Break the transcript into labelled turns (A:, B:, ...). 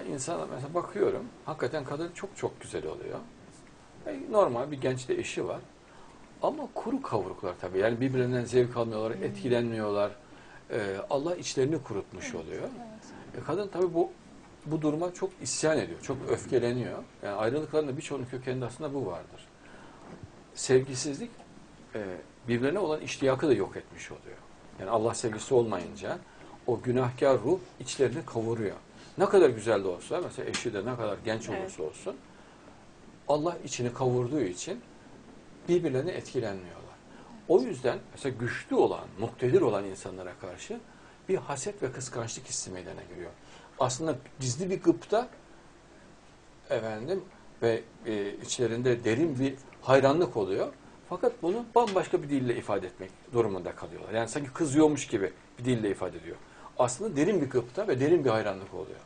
A: İnsana mesela bakıyorum, hakikaten kadın çok çok güzel oluyor. E, normal bir genç de eşi var. Ama kuru kavruklar tabii. Yani birbirinden zevk almıyorlar, etkilenmiyorlar. E, Allah içlerini kurutmuş oluyor. E, kadın tabii bu bu duruma çok isyan ediyor, çok öfkeleniyor. Yani ayrılıkların da birçoğunun kökeninde aslında bu vardır. Sevgisizlik e, birbirine olan iştiyakı da yok etmiş oluyor. Yani Allah sevgisi olmayınca o günahkar ruh içlerini kavuruyor. Ne kadar güzel de olsa, mesela eşi de ne kadar genç
B: Evet.
A: olursa olsun, Allah içini kavurduğu için birbirlerine etkilenmiyorlar. O yüzden mesela güçlü olan, muktedir olan insanlara karşı bir haset ve kıskançlık hissi meydana geliyor. Aslında gizli bir gıpta efendim ve e, içlerinde derin bir hayranlık oluyor. Fakat bunu bambaşka bir dille ifade etmek durumunda kalıyorlar. Yani sanki kızıyormuş gibi bir dille ifade ediyor. Aslında derin bir gıpta ve derin bir hayranlık oluyor.